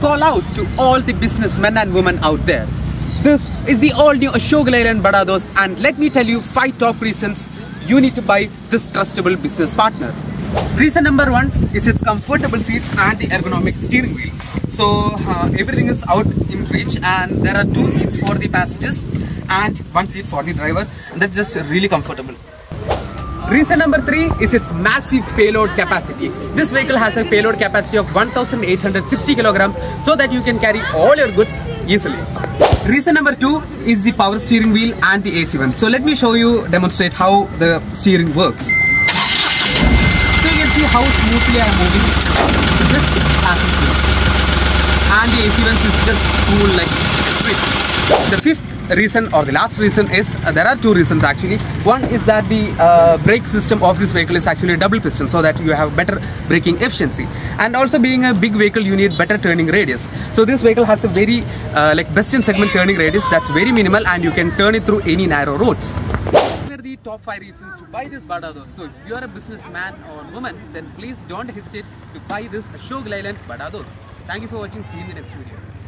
call out to all the businessmen and women out there. This is the all new Ashok Leyland Bada Dost and let me tell you 5 top reasons you need to buy this trustable business partner. Reason number 1 is its comfortable seats and the ergonomic steering wheel. So uh, everything is out in reach and there are two seats for the passengers and one seat for the driver and that's just really comfortable. Reason number three is its massive payload capacity. This vehicle has a payload capacity of 1860 kilograms so that you can carry all your goods easily. Reason number two is the power steering wheel and the AC vent. So let me show you, demonstrate how the steering works. So you can see how smoothly I am moving this passenger and the AC vents is just cool like a. The fifth reason or the last reason is uh, there are two reasons actually. One is that the uh, brake system of this vehicle is actually a double piston so that you have better braking efficiency and also being a big vehicle you need better turning radius. So this vehicle has a very uh, like best in segment turning radius that's very minimal and you can turn it through any narrow roads. The top 5 reasons to buy this Bada Dost. So if you are a businessman or woman then please don't hesitate to buy this Ashok Leyland Bada Dost. Thank you for watching. See you in the next video.